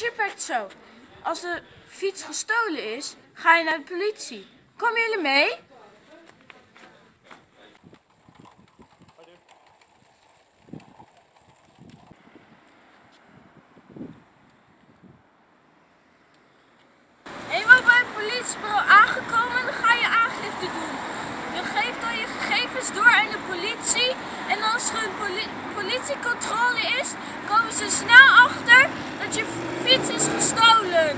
Chip werkt zo. Als de fiets gestolen is, ga je naar de politie. Komen jullie mee? Eenmaal bij het politiebureau aangekomen, dan ga je aangifte doen. Je geeft dan je gegevens door aan de politie. En als er een poli- politiecontrole is, komen ze snel gestolen!